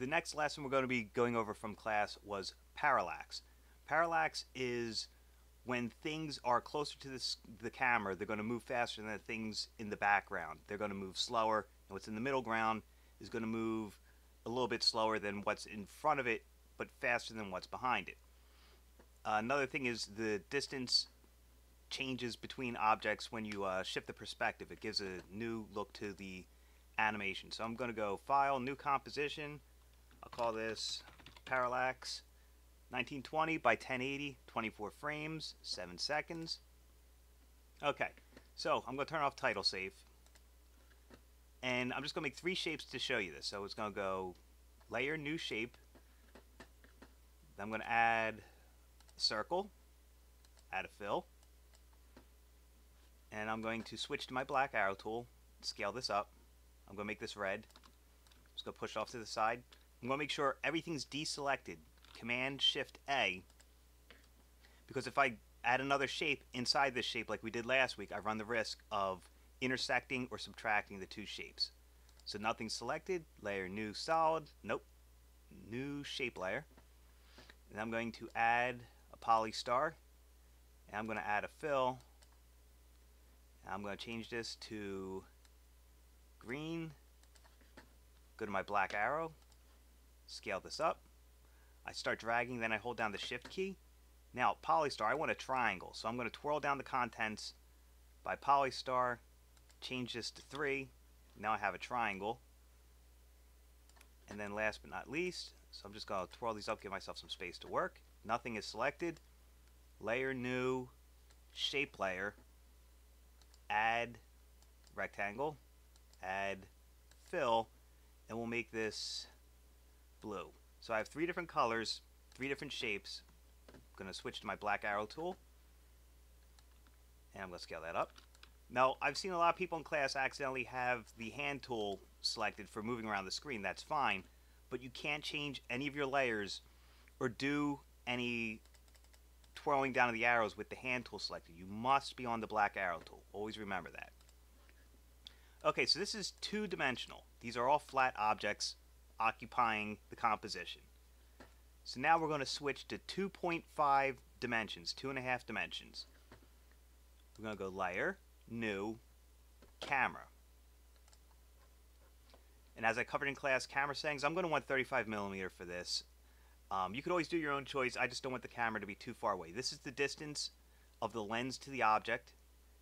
the next lesson we're going to be going over from class was parallax. Parallax is when things are closer to this, the camera, they're going to move faster than the things in the background. They're going to move slower, and what's in the middle ground is going to move a little bit slower than what's in front of it, but faster than what's behind it. Uh, another thing is the distance changes between objects when you uh, shift the perspective. It gives a new look to the animation. So I'm going to go File, New Composition. I'll call this Parallax 1920 by 1080, 24 frames, 7 seconds. Okay, so I'm going to turn off Title Safe. And I'm just going to make three shapes to show you this. So it's going to go Layer, New Shape. Then I'm going to add Circle, add a fill. And I'm going to switch to my black arrow tool, scale this up. I'm going to make this red. Just going to push off to the side. I'm going to make sure everything's deselected. Command Shift A. Because if I add another shape inside this shape like we did last week, I run the risk of intersecting or subtracting the two shapes. So nothing's selected. Layer new solid. Nope. New shape layer. And I'm going to add a poly star. And I'm going to add a fill. And I'm going to change this to green. Go to my black arrow. Scale this up. I start dragging, then I hold down the shift key. Now, Polystar, I want a triangle, so I'm going to twirl down the contents by Polystar, change this to 3. Now I have a triangle. And then last but not least, so I'm just going to twirl these up, give myself some space to work. Nothing is selected. Layer new, shape layer, add rectangle, add fill, and we'll make this blue. So I have three different colors, three different shapes. I'm going to switch to my black arrow tool. And I'm going to scale that up. Now, I've seen a lot of people in class accidentally have the hand tool selected for moving around the screen. That's fine. But you can't change any of your layers or do any twirling down of the arrows with the hand tool selected. You must be on the black arrow tool. Always remember that. Okay, so this is two-dimensional. These are all flat objects occupying the composition. So now we're going to switch to 2.5 dimensions, two and a half dimensions. We're going to go Layer, New, Camera. And as I covered in class camera settings, I'm going to want 35 millimeter for this. Um, you could always do your own choice. I just don't want the camera to be too far away. This is the distance of the lens to the object.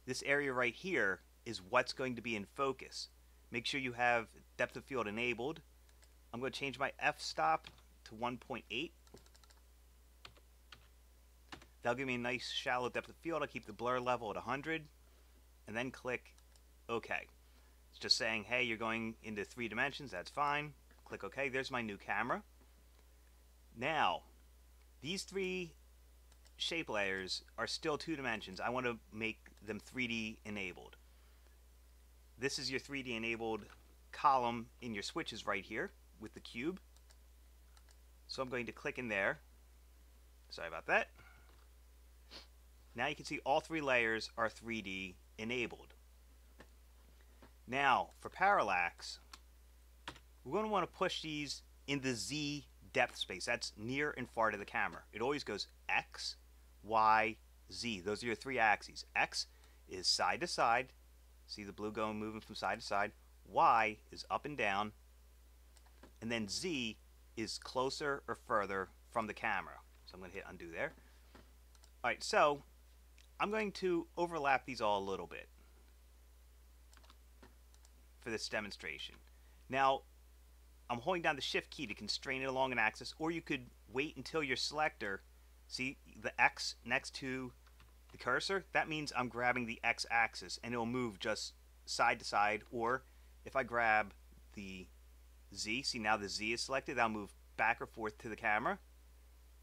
This area right here is what's going to be in focus. Make sure you have depth of field enabled. I'm going to change my f-stop to 1.8. That'll give me a nice shallow depth of field. I'll keep the blur level at 100 and then click OK. It's just saying, hey, you're going into three dimensions. That's fine. Click OK. There's my new camera. Now, these three shape layers are still two dimensions. I want to make them 3D enabled. This is your 3D enabled column in your switches right here with the cube. So I'm going to click in there. Sorry about that. Now you can see all three layers are 3D enabled. Now, for parallax, we're going to want to push these in the Z depth space. That's near and far to the camera. It always goes X, Y, Z. Those are your three axes. X is side to side. See the blue going moving from side to side. Y is up and down. And then Z is closer or further from the camera. So I'm going to hit undo there. Alright, so I'm going to overlap these all a little bit for this demonstration. Now, I'm holding down the shift key to constrain it along an axis, or you could wait until your selector, see the X next to the cursor, that means I'm grabbing the X axis and it'll move just side to side, or if I grab the Z, see now the Z is selected, I'll move back or forth to the camera,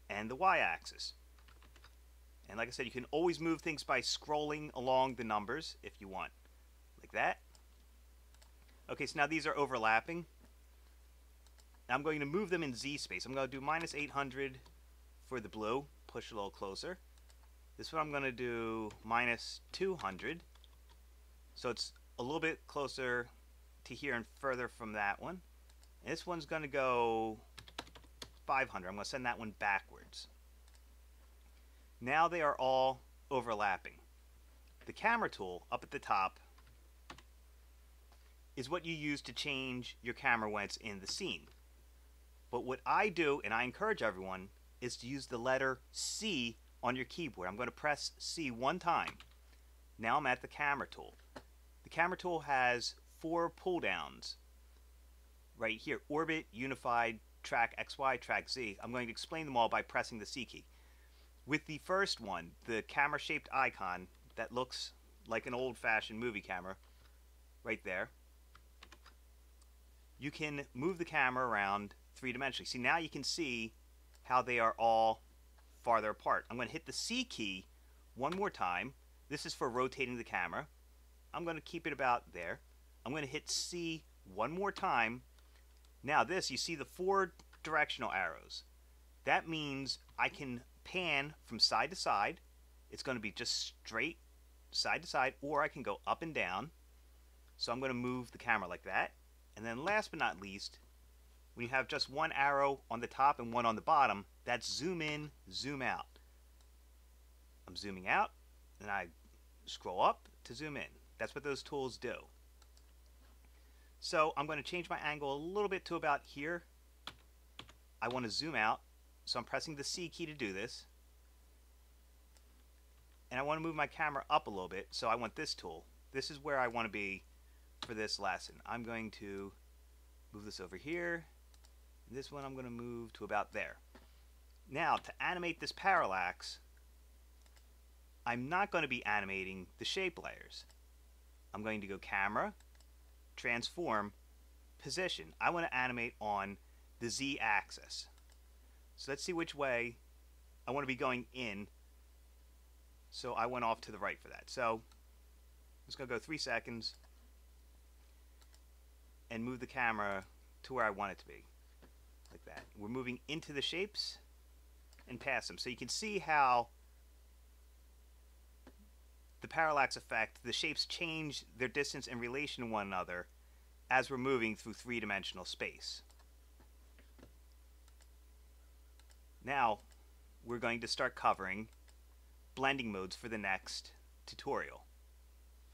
and the Y axis. And like I said, you can always move things by scrolling along the numbers if you want, like that. Okay, so now these are overlapping. Now I'm going to move them in Z space. I'm going to do minus 800 for the blue, push a little closer. This one I'm going to do minus 200. So it's a little bit closer to here and further from that one. This one's going to go 500. I'm going to send that one backwards. Now they are all overlapping. The camera tool up at the top is what you use to change your camera when it's in the scene. But what I do, and I encourage everyone, is to use the letter C on your keyboard. I'm going to press C one time. Now I'm at the camera tool. The camera tool has four pull downs right here. Orbit, Unified, Track XY, Track Z. I'm going to explain them all by pressing the C key. With the first one, the camera shaped icon that looks like an old fashioned movie camera, right there, you can move the camera around three dimensionally. See, now you can see how they are all farther apart. I'm going to hit the C key one more time. This is for rotating the camera. I'm going to keep it about there. I'm going to hit C one more time. Now this, you see the four directional arrows. That means I can pan from side to side. It's going to be just straight side to side, or I can go up and down. So I'm going to move the camera like that. And then last but not least, when you have just one arrow on the top and one on the bottom, that's zoom in, zoom out. I'm zooming out, and I scroll up to zoom in. That's what those tools do. So I'm going to change my angle a little bit to about here. I want to zoom out, so I'm pressing the C key to do this. And I want to move my camera up a little bit, so I want this tool. This is where I want to be for this lesson. I'm going to move this over here. This one I'm going to move to about there. Now, to animate this parallax, I'm not going to be animating the shape layers. I'm going to go Camera, Transform, Position. I want to animate on the Z axis. So let's see which way I want to be going in. So I went off to the right for that. So just going to go three seconds and move the camera to where I want it to be. Like that. We're moving into the shapes and past them. So you can see how the parallax effect, the shapes change their distance in relation to one another as we're moving through three-dimensional space. Now, we're going to start covering blending modes for the next tutorial.